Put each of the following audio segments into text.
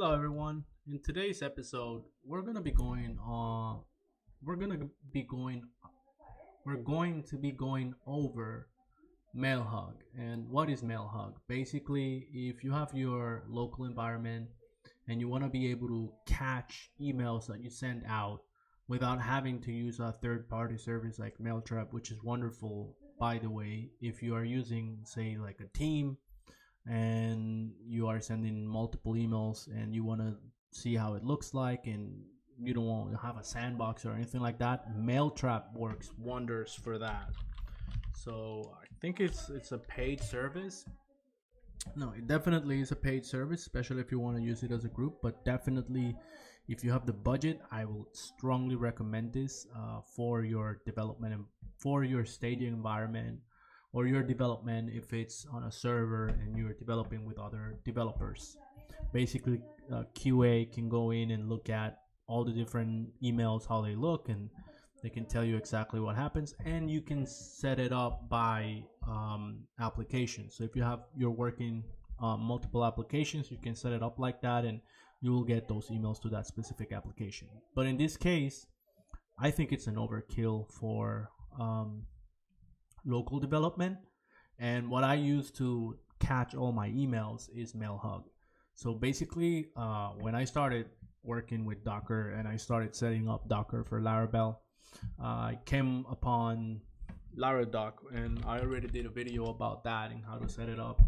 Hello everyone. In today's episode, we're gonna be going on. We're gonna be going. We're going to be going over MailHog and what is MailHog. Basically, if you have your local environment and you want to be able to catch emails that you send out without having to use a third-party service like Mailtrap, which is wonderful, by the way. If you are using, say, like a team and you are sending multiple emails and you want to see how it looks like and you don't want to have a sandbox or anything like that mailtrap works wonders for that. So i think it's it's a paid service. No it definitely is a paid service especially if you want to use it as a group but definitely if you have the budget i will strongly recommend this uh, for your development and for your staging environment or your development if it's on a server and you're developing with other developers. Basically, uh, QA can go in and look at all the different emails, how they look, and they can tell you exactly what happens. And you can set it up by um, application. So if you have you're working uh, multiple applications, you can set it up like that, and you will get those emails to that specific application. But in this case, I think it's an overkill for um, local development. And what I use to catch all my emails is MailHog. So basically, uh, when I started working with Docker and I started setting up Docker for Laravel, uh, I came upon Laradock and I already did a video about that and how to set it up.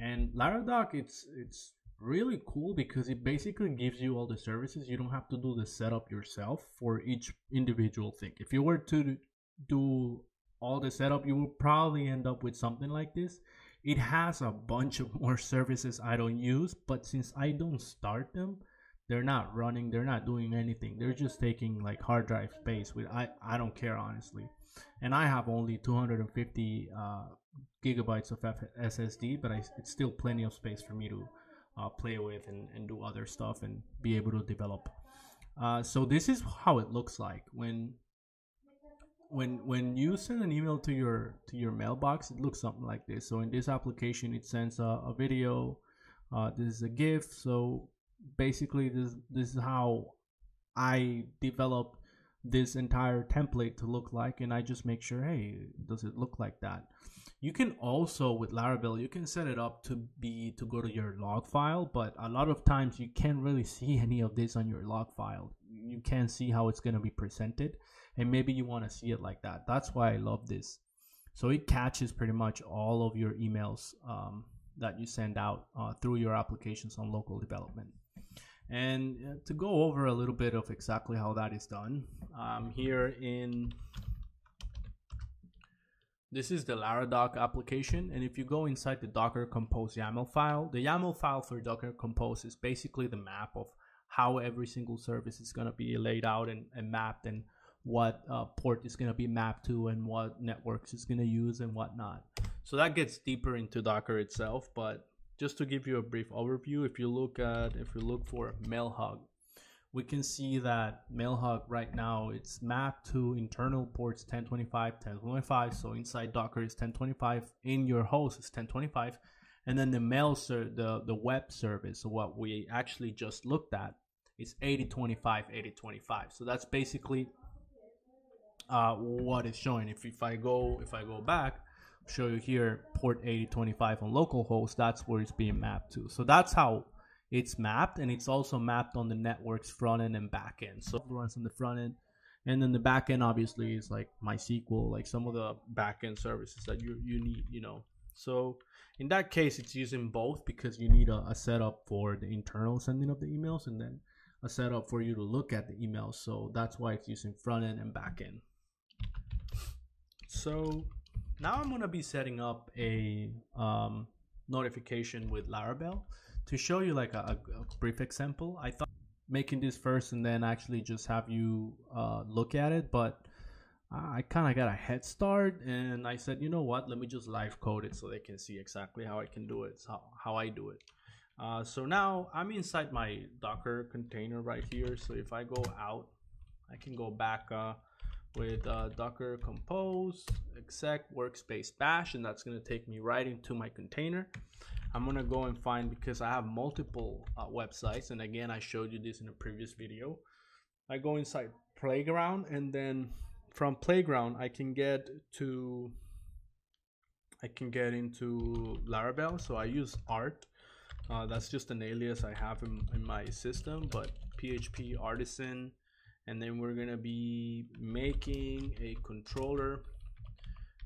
And Laradock, it's it's really cool because it basically gives you all the services. You don't have to do the setup yourself for each individual thing. If you were to do all the setup, you will probably end up with something like this. It has a bunch of more services I don't use, but since I don't start them, they're not running, they're not doing anything. They're just taking like hard drive space. With I, I don't care honestly, and I have only 250 uh, gigabytes of F- SSD, but I, it's still plenty of space for me to uh, play with and, and do other stuff and be able to develop. Uh, so this is how it looks like when when when you send an email to your to your mailbox it looks something like this. So in this application it sends a, a video uh, this is a gif so basically this this is how i develop this entire template to look like and i just make sure hey does it look like that? You can also with laravel you can set it up to be to go to your log file but a lot of times you can't really see any of this on your log file you can't see how it's going to be presented and maybe you want to see it like that. That's why i love this. So it catches pretty much all of your emails um, that you send out uh, through your applications on local development. And uh, to go over a little bit of exactly how that is done um, here in this is the Laradock application and if you go inside the docker compose YAML file the YAML file for docker compose is basically the map of how every single service is going to be laid out and, and mapped and what uh, port is going to be mapped to and what networks it's going to use and whatnot. So that gets deeper into Docker itself, but just to give you a brief overview, if you look at if you look for MailHog, we can see that MailHog right now it's mapped to internal ports 1025, 1025. So inside Docker is 1025, in your host is 1025, and then the mail ser- the the web service, what we actually just looked at, is 8025, 8025. So that's basically uh, what is showing. If, if I go if I go back, show you here port 8025 on localhost. That's where it's being mapped to. So that's how it's mapped, and it's also mapped on the network's front end and back end. So it runs on the front end, and then the back end obviously is like MySQL, like some of the back end services that you you need, you know. So in that case, it's using both because you need a, a setup for the internal sending of the emails, and then a setup for you to look at the emails. So that's why it's using front end and back end. So now I'm gonna be setting up a um, notification with Laravel to show you like a, a, brief example. I thought making this first and then actually just have you uh, look at it, but I kind of got a head start and I said, you know what, let me just live code it so they can see exactly how I can do it, how, how I do it. Uh, so now I'm inside my Docker container right here. So if I go out, I can go back uh, with uh, docker compose exec workspace bash and that's going to take me right into my container I'm gonna go and find because I have multiple uh, websites, and again, I showed you this in a previous video. I go inside Playground, and then from Playground, I can get to I can get into Laravel. So I use Art. Uh, that's just an alias I have in, in my system, but PHP Artisan, and then we're gonna be making a controller.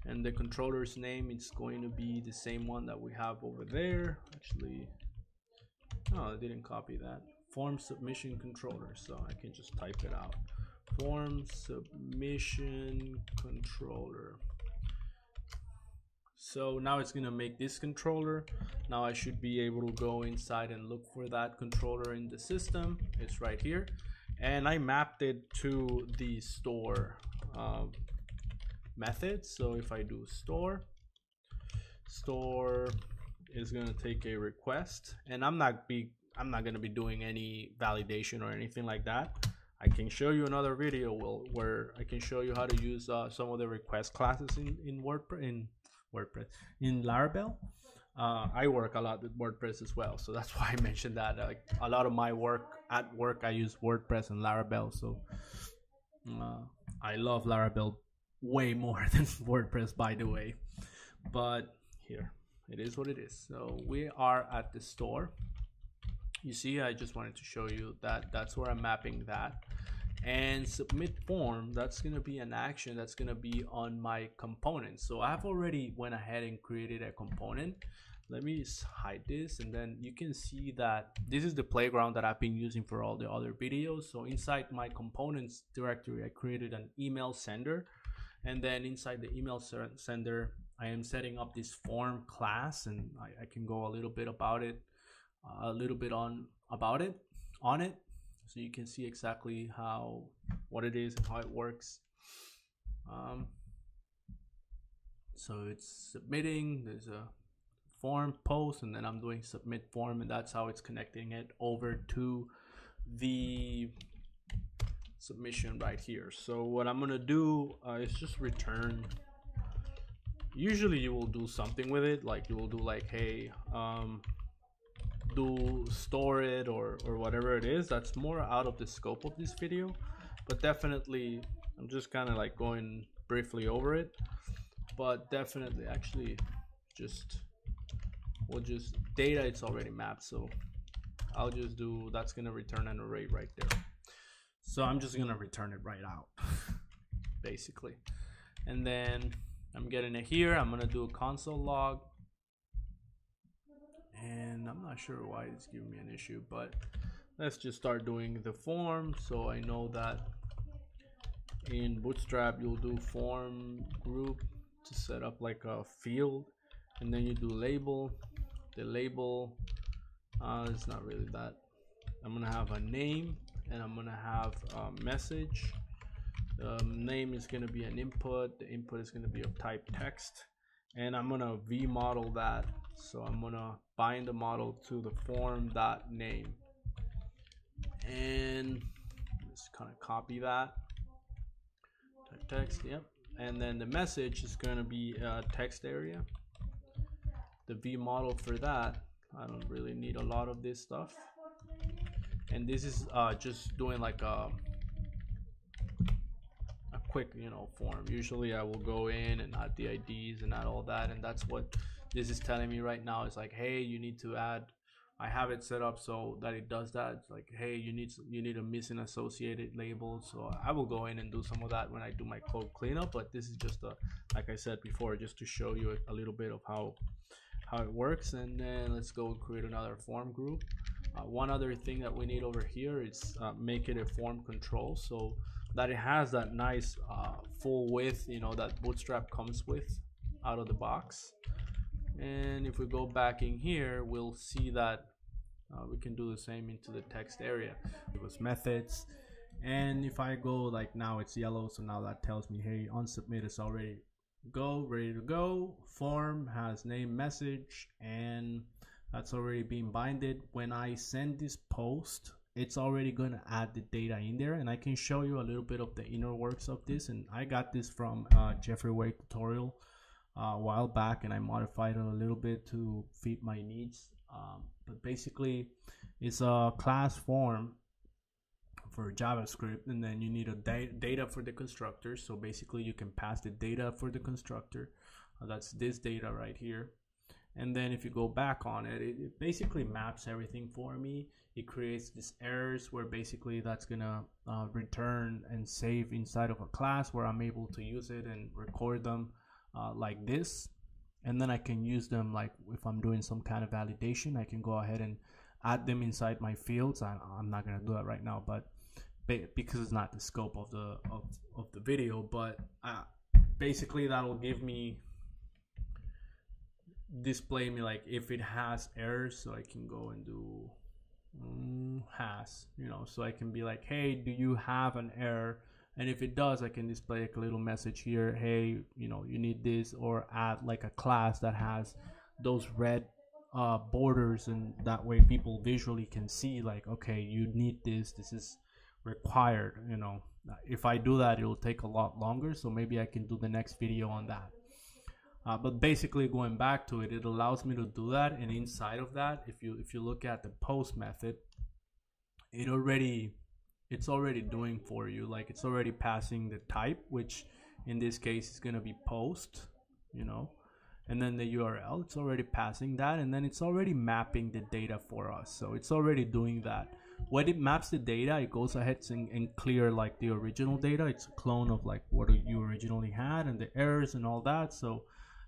And the controller's name is going to be the same one that we have over there. Actually oh I didn't copy that. Form submission controller so I can just type it out. Form submission controller so now it's gonna make this controller. Now I should be able to go inside and look for that controller in the system. It's right here. And I mapped it to the store uh, method. So if I do store store is going to take a request. And I'm not be I'm not going to be doing any validation or anything like that. I can show you another video where I can show you how to use uh, some of the request classes in, in WordPress in WordPress in Laravel uh, I work a lot with WordPress as well so that's why I mentioned that like a lot of my work at work I use WordPress and Laravel so uh, I love Laravel way more than WordPress, by the way. But here, it is what it is. So we are at the store. You see, I just wanted to show you that that's where I'm mapping that. And submit form, that's gonna be an action that's gonna be on my component. So I've already went ahead and created a component. Let me hide this and then you can see that this is the playground that I've been using for all the other videos. So inside my components directory, I created an email sender and then inside the email sender I am setting up this form class and I, I can go a little bit about it uh, a little bit on about it on it so you can see exactly how what it is and how it works um, so it's submitting there's a form post and then I'm doing submit form and that's how it's connecting it over to the submission right here. So what I'm gonna do uh, is just return. Usually you will do something with it, like you will do like, hey, um, do store it or or whatever it is. That's more out of the scope of this video, but definitely I'm just kind of like going briefly over it. But definitely, actually, just we'll just data. It's already mapped, so I'll just do that's gonna return an array right there. So I'm just gonna return it right out, basically. And then I'm getting it here. I'm gonna do a console log. And I'm not sure why it's giving me an issue, but let's just start doing the form. So I know that in Bootstrap, you'll do form group to set up like a field. And then you do label. The label, uh, it's not really that. I'm gonna have a name and I'm gonna have a message the name is gonna be an input the input is gonna be of type text and I'm gonna v model that. So I'm gonna bind the model to the form dot name. And just kind of copy that. Type text yep. And then the message is to be a text area. The v model for that I don't really need a lot of this stuff. And this is uh, just doing like a, a quick you know form. Usually I will go in and add the IDs and add all that and that's what this is telling me right now. It's like hey you need to add I have it set up so that it does that. It's like hey you need you need a missing associated label so I will go in and do some of that when I do my code cleanup but this is just a like I said before just to show you a little bit of how how it works and then let's go create another form group. Uh, one other thing that we need over here is uh, make it a form control. So that it has that nice uh, full width you know that bootstrap comes with out of the box. And if we go back in here we'll see that uh, we can do the same into the text area. It was methods. And if I go like now it's yellow so now that tells me hey on submit is already go ready to go. Form has name message and that's already been binded. When I send this post it's already going to add the data in there and I can show you a little bit of the inner works of this and I got this from uh, Jeffrey Way tutorial uh, a while back and I modified it a little bit to fit my needs. Um, but basically, it's a class form for JavaScript, and then you need a da- data for the constructor. So basically, you can pass the data for the constructor. Uh, that's this data right here. And then if you go back on it, it, it basically maps everything for me. It creates these errors where basically that's gonna uh, return and save inside of a class where I'm able to use it and record them uh, like this. And then I can use them like if I'm doing some kind of validation, I can go ahead and add them inside my fields. I, I'm not gonna do that right now, but because it's not the scope of the of, of the video, but uh, basically that'll give me display me like if it has errors so I can go and do um, has you know so I can be like hey do you have an error? And if it does I can display like a little message here hey you know you need this or add like a class that has those red uh, borders and that way people visually can see like okay you need this this is required you know. If I do that it'll take a lot longer so maybe I can do the next video on that uh, but basically going back to it it allows me to do that and inside of that if you if you look at the post method it already it's already doing for you. Like it's already passing the type which in this case is going to be post you know and then the url it's already passing that and then it's already mapping the data for us. So it's already doing that. When it maps the data it goes ahead and, and clear like the original data. It's a clone of like what you originally had and the errors and all that. So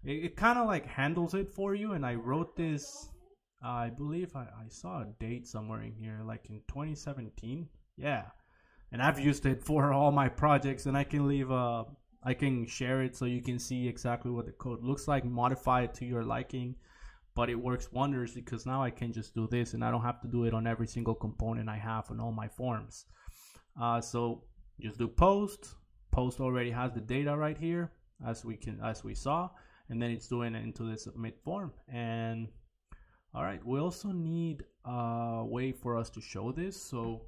it, it kind of like handles it for you and i wrote this uh, i believe I, I saw a date somewhere in here like in 2017 yeah. And i've used it for all my projects and i can leave a i can share it so you can see exactly what the code looks like modify it to your liking. But it works wonders because now i can just do this and i don't have to do it on every single component i have on all my forms. Uh, so just do post. Post already has the data right here as we can as we saw and then it's doing it into the submit form. And all right we also need a way for us to show this so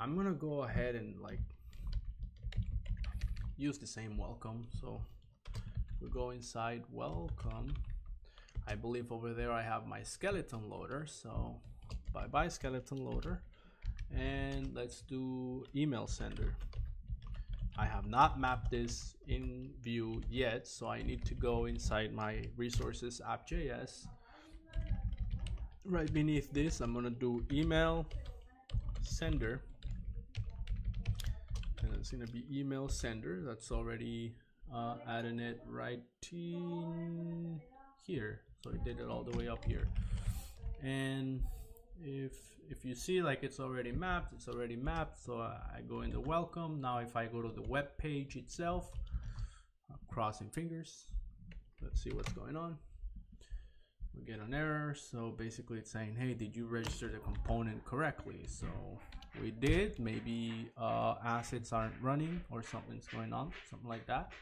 i'm gonna go ahead and like use the same welcome. So we go inside welcome. I believe over there i have my skeleton loader so bye bye skeleton loader. And let's do email sender I have not mapped this in view yet, so I need to go inside my resources app.js. Right beneath this, I'm gonna do email sender. And it's gonna be email sender. That's already uh, adding it right here. So I did it all the way up here. And if if you see like it's already mapped it's already mapped so I go into welcome. Now if I go to the web page itself I'm crossing fingers. Let's see what's going on. We get an error. So basically it's saying hey did you register the component correctly? So we did. Maybe uh, assets aren't running or something's going on something like that.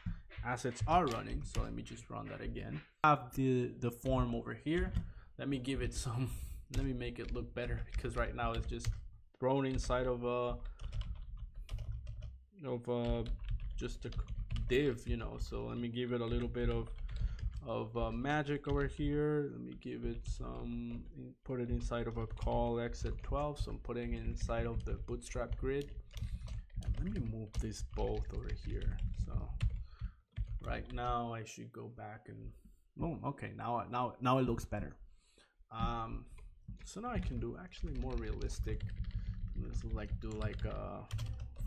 Assets are running so let me just run that again. I have the the form over here. Let me give it some let me make it look better because right now it's just thrown inside of a of a just a div you know so let me give it a little bit of of uh, magic over here. Let me give it some put it inside of a col-xl 12 so i'm putting it inside of the bootstrap grid. And let me move this both over here so right now i should go back and boom okay now now now it looks better. Um so now I can do actually more realistic. Let's like do like uh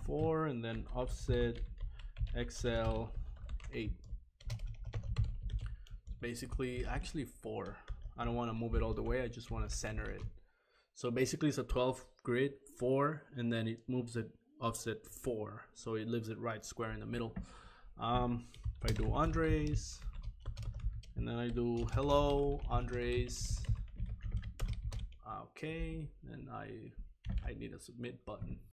4 and then offset XL 8 basically actually 4 I don't want to move it all the way I just want to center it. So basically it's a 12 grid 4 and then it moves it offset 4 so it leaves it right square in the middle. Um, if I do Andres and then I do hello Andres okay and I I need a submit button